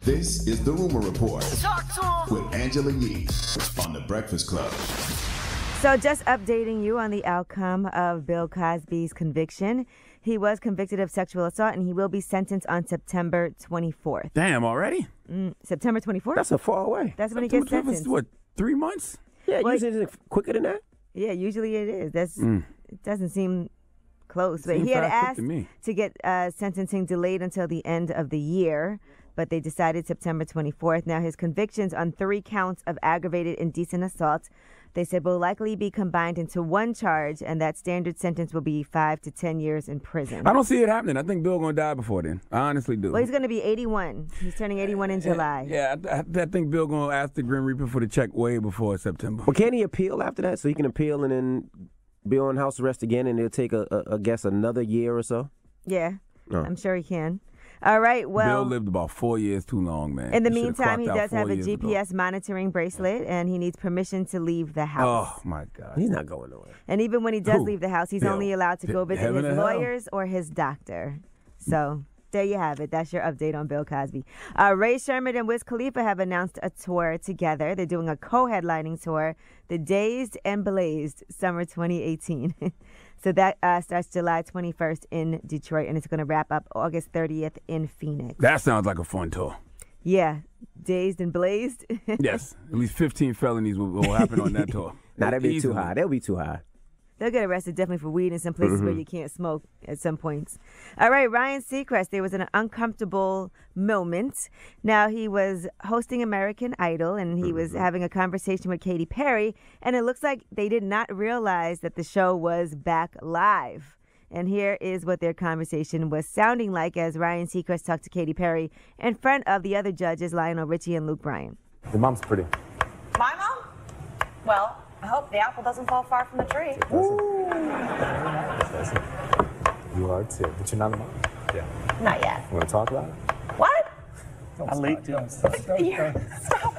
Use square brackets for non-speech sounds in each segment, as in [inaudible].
This is the Rumor Report with Angela Yee on the Breakfast Club. So, just updating you on the outcome of Bill Cosby's conviction. He was convicted of sexual assault and he will be sentenced on September 24th. Damn, already? Mm, September 24th? That's a far away. That's when he gets September 12th is sentenced. What, three months? Yeah, Well, usually it's quicker than that. Yeah, usually it is. That's it doesn't seem close. But Seems he had asked to me. to get uh, sentencing delayed until the end of the year, but they decided September 24th. Now his convictions on three counts of aggravated indecent assault, they said will likely be combined into one charge, and that standard sentence will be five to ten years in prison. I don't see it happening. I think Bill gonna die before then. I honestly do. Well, he's going to be 81. He's turning 81 in July. Yeah, I, I, I think Bill gonna ask the Grim Reaper for the check way before September. Well, can he appeal after that? So he can appeal and then be on house arrest again, and it'll take a, a I guess another year or so. Yeah, Oh. I'm sure he can. All right. Well, Bill lived about four years too long, man. In the He meantime, he does have a years ago. GPS monitoring bracelet and he needs permission to leave the house. Oh my God. He's not going nowhere. And even when he does Who? leave the house, he's Bill. only allowed to go He- visit heaven his or hell? lawyers or his doctor. So there you have it. That's your update on Bill Cosby. Uh, Rae Sremmurd and Wiz Khalifa have announced a tour together. They're doing a co-headlining tour, the Dazed and Blazed Summer 2018. [laughs] so that uh, starts July 21st in Detroit, and it's going to wrap up August 30th in Phoenix. That sounds like a fun tour. Yeah, Dazed and Blazed. [laughs] Yes, at least 15 felonies will, will happen on that tour. [laughs] Now that'd be too Easily. high. They'll be too high. They'll get arrested definitely for weed in some places Mm-hmm. where you can't smoke at some points. All right, Ryan Seacrest, there was an uncomfortable moment. Now, he was hosting American Idol and he Mm-hmm. was having a conversation with Katy Perry, and it looks like they did not realize that the show was back live. And here is what their conversation was sounding like as Ryan Seacrest talked to Katy Perry in front of the other judges, Lionel Richie and Luke Bryan. Your mom's pretty. My mom? Well, I hope the apple doesn't fall far from the tree. You are too, but you're not a mom. Yeah. Not yet. You want to talk about it? What? I leaked you. Don't start. Don't You're, stop.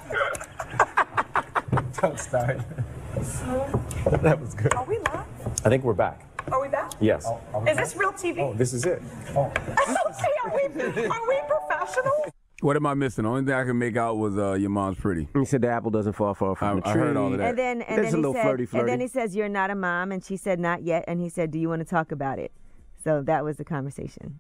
[laughs] Don't start. [laughs] that was good. Are we live? I think we're back. Are we back? Yes. Oh, is this real TV? Oh, this is it. Oh. [laughs] are we are we professional? What am I missing? The only thing I can make out was uh, your mom's pretty. He said the apple doesn't fall far I, from the I tree. heard all of that. And then and There's then a he little said flirty, and then he says you're not a mom and she said not yet and he said do you want to talk about it? So that was the conversation.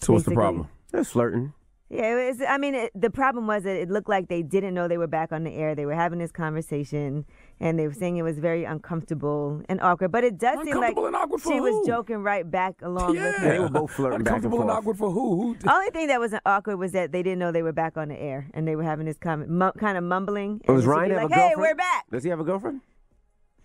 so what's the problem? That's flirting. Yeah, it was, I mean, it, the problem was that it looked like they didn't know they were back on the air. They were having this conversation, and they were saying it was very uncomfortable and awkward. But it does seem like and awkward for she was who? joking right back along with Yeah, her. They were both flirting back and Uncomfortable and forth. awkward for who? who Only thing that wasn't awkward was that they didn't know they were back on the air, and they were having this comment, mu- kind of mumbling. Does and Ryan have like, a "Hey, girlfriend? we're back." Does he have a girlfriend?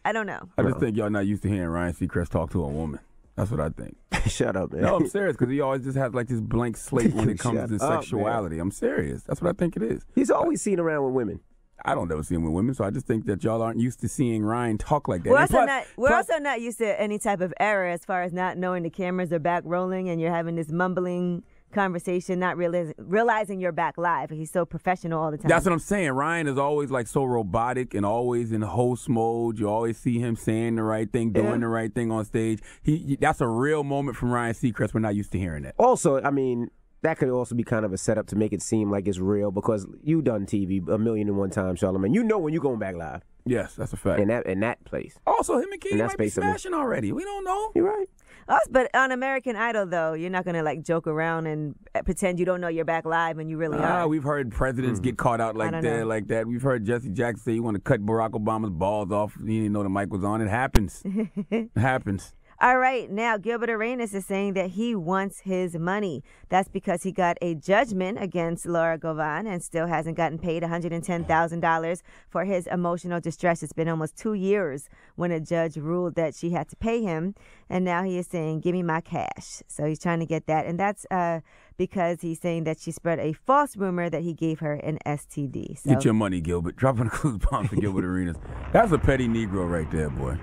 I don't know. I just think y'all not used to hearing Ryan Seacrest talk to a woman. That's what I think. [laughs] Shut up, man. No, I'm serious because he always just has like this blank slate when it [laughs] comes to up, man. sexuality. I'm serious. That's what I think it is. He's always seen around with women. I don't ever see him with women, so I just think that y'all aren't used to seeing Ryan talk like that. We're also plus- not we're plus- also not used to any type of error as far as not knowing the cameras are back rolling and you're having this mumbling conversation, not realizing realizing you're back live. He's so professional all the time. That's what I'm saying. Ryan is always like so robotic and always in host mode. You always see him saying the right thing, doing Yeah. the right thing on stage. He, he- that's a real moment from Ryan Seacrest. We're not used to hearing that. Also, I mean, that could also be kind of a setup to make it seem like it's real because you done TV a million and one times, Charlamagne. You know when you're going back live Yes, that's a fact. in that in that place. also, him and Katy In that might be space, I smashing already. We don't know. You're right. Us, but on American Idol though, you're not gonna like joke around and uh, pretend you don't know you're back live and you really Ah, are. we've heard presidents get caught out like that, know. like that. We've heard Jesse Jackson say you want to cut Barack Obama's balls off. He didn't know the mic was on. It happens. [laughs] it happens. All right, now Gilbert Arenas is saying that he wants his money. That's because he got a judgment against Laura Govan and still hasn't gotten paid $110,000 for his emotional distress. It's been almost two years when a judge ruled that she had to pay him, and now he is saying, "Give me my cash." So he's trying to get that, and that's uh, because he's saying that she spread a false rumor that he gave her an STD. So Get your money, Gilbert. Dropping a [laughs] clues bomb for Gilbert Arenas. That's a petty Negro right there, boy.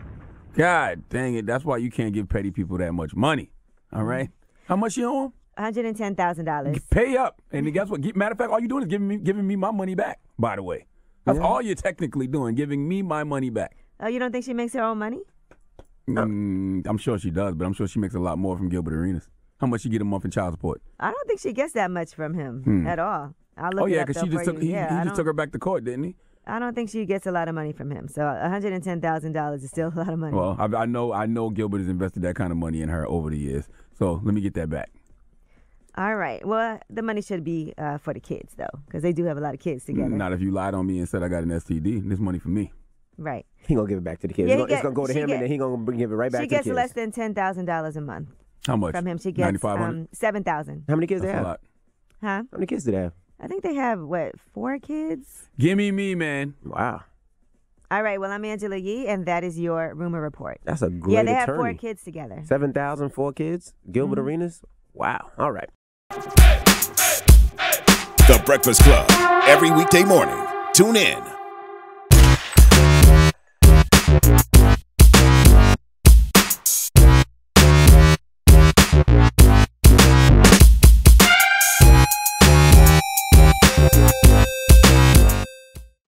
God dang it. That's why you can't give petty people that much money. All right? How much you owe 'em? $110,000. Pay up. And guess what? Matter of fact, all you're doing is giving me giving me my money back, by the way. That's all you're technically doing, giving me my money back. Oh, you don't think she makes her own money? Mm, I'm sure she does, but I'm sure she makes a lot more from Gilbert Arenas. How much she get a month in child support? I don't think she gets that much from him Hmm. at all. I'll look Oh yeah, because she just took you. he, yeah, he just took her back to court, didn't he? I don't think she gets a lot of money from him. So one hundred and ten thousand dollars is still a lot of money. Well, I, I know I know Gilbert has invested that kind of money in her over the years. So let me get that back. All right. Well, the money should be uh, for the kids though, because they do have a lot of kids together. Not if you lied on me and said I got an STD. This money for me. Right. He gonna give it back to the kids. Yeah, it's, he gonna, it's gonna go to him, get- and then he gonna bring- give it right back She to the gets less than ten thousand dollars a month How much? from him. She gets ninety five hundred. um, seven thousand. How many kids they That's a have? lot. Huh? How many kids do they have? I think they have what four kids. Gimme me, man. Wow. All right. Well, I'm Angela Yee, and that is your rumor report. That's a great. Yeah, they have four kids together. Seven thousand four kids. Gilbert mm-hmm. Arenas. Wow. All right. The Breakfast Club every weekday morning. Tune in.